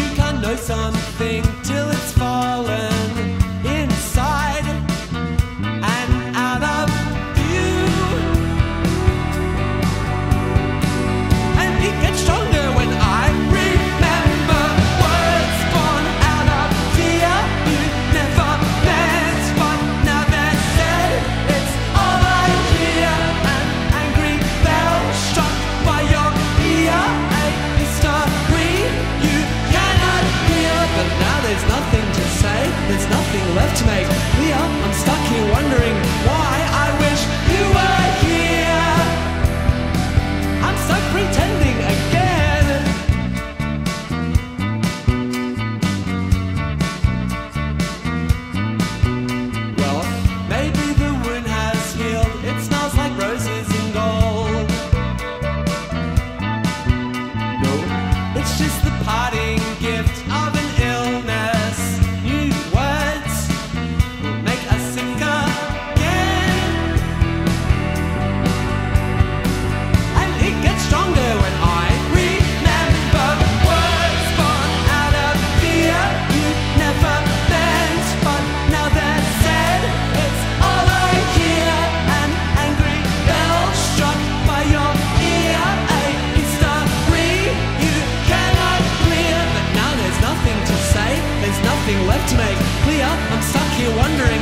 you can know something till it's fallen. left to make clear. I'm stuck here wondering.